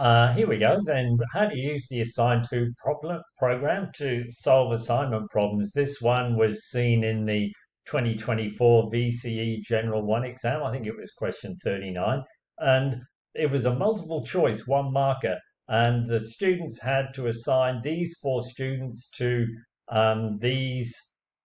Uh, here we go. Then how to use the AssignII problem program to solve assignment problems. This one was seen in the 2024 VCE General 1 exam. I think it was question 39. And it was a multiple choice, one marker. And the students had to assign these four students to um, these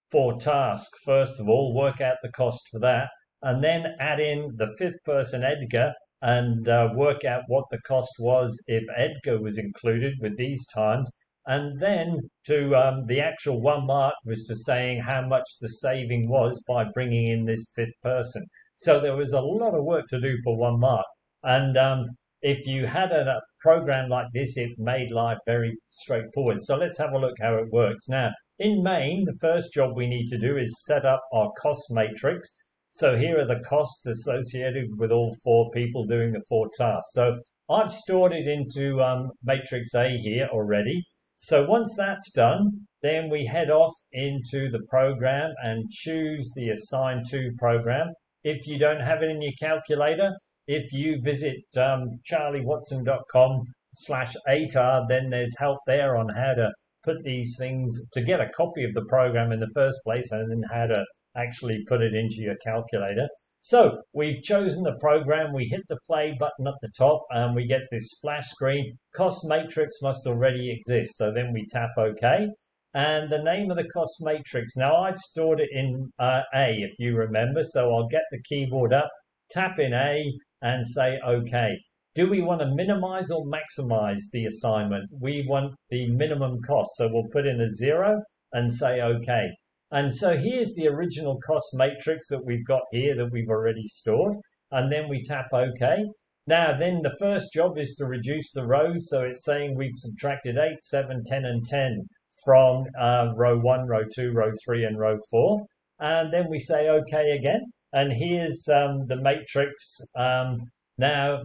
four tasks. First of all, work out the cost for that. And then add in the fifth person, Edgar, and uh, work out what the cost was if Edgar was included with these times. And then to um, the actual one mark was to saying how much the saving was by bringing in this fifth person. So there was a lot of work to do for one mark. And um, if you had a, a program like this, it made life very straightforward. So let's have a look how it works. Now, in main, the first job we need to do is set up our cost matrix. So here are the costs associated with all four people doing the four tasks. So I've stored it into um, matrix A here already. So once that's done, then we head off into the program and choose the AssignII program. If you don't have it in your calculator, if you visit um, charliewatson.com slash ATAR, then there's help there on how to put these things to get a copy of the program in the first place and then how to actually put it into your calculator. So we've chosen the program, we hit the play button at the top and we get this splash screen. Cost matrix must already exist. So then we tap OK. And the name of the cost matrix, now I've stored it in uh, A if you remember. So I'll get the keyboard up, tap in A and say OK. Do we want to minimize or maximize the assignment? We want the minimum cost. So we'll put in a zero and say OK. And so here's the original cost matrix that we've got here that we've already stored. And then we tap OK. Now, then the first job is to reduce the rows. So it's saying we've subtracted 8, 7, 10, and 10 from uh, row 1, row 2, row 3, and row 4. And then we say OK again. And here's um, the matrix. Um, now,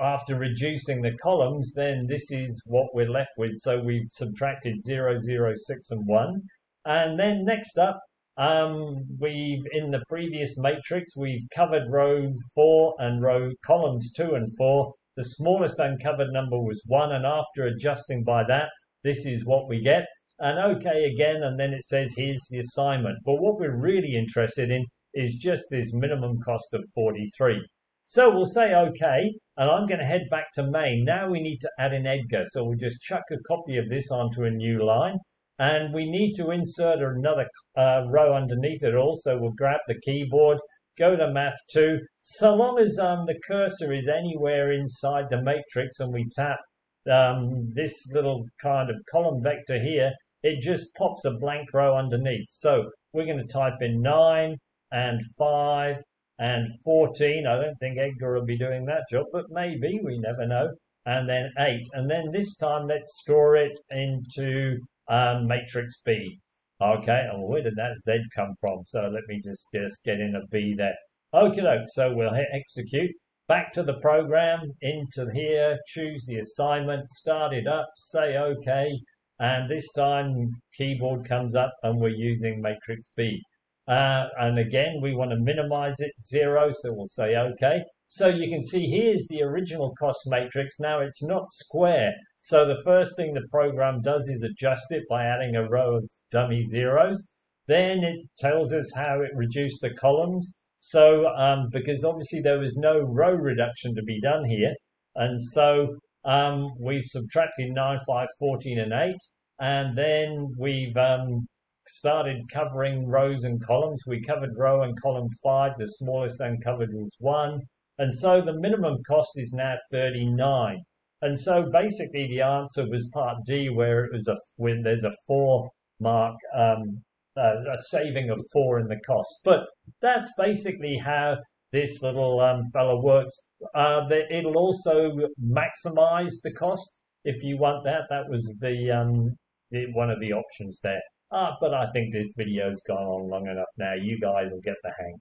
after reducing the columns, then this is what we're left with. So we've subtracted 0, 0, 6, and 1. And then next up, um, we've in the previous matrix, we've covered row four and row columns two and four. The smallest uncovered number was one, and after adjusting by that, this is what we get. And okay again, and then it says here's the assignment. But what we're really interested in is just this minimum cost of 43. So we'll say okay, and I'm going to head back to main. Now we need to add in Edgar, so we'll just chuck a copy of this onto a new line and we need to insert another uh, row underneath it also. We'll grab the keyboard, go to Math 2. So long as um, the cursor is anywhere inside the matrix and we tap um, this little kind of column vector here, it just pops a blank row underneath. So we're going to type in 9 and 5 and 14. I don't think Edgar will be doing that job, but maybe, we never know. And then 8. And then this time let's store it into um, matrix B. Okay, and where did that Z come from? So let me just, just get in a B there. Okay, so we'll hit execute. Back to the program, into here, choose the assignment, start it up, say OK, and this time keyboard comes up and we're using matrix B. Uh, and again, we want to minimize it zero, so we'll say OK. So you can see here's the original cost matrix. Now it's not square. So the first thing the program does is adjust it by adding a row of dummy zeros. Then it tells us how it reduced the columns. So um, because obviously there was no row reduction to be done here. And so um, we've subtracted 9, 5, 14, and 8. And then we've um, started covering rows and columns. We covered row and column five. The smallest uncovered was one. And so the minimum cost is now 39. And so basically the answer was part D where it was a, when there's a four mark, um, uh, a saving of four in the cost. But that's basically how this little um, fellow works. Uh, the, it'll also maximize the cost if you want that. That was the, um, the one of the options there. Uh, but I think this video's gone on long enough now. You guys will get the hang.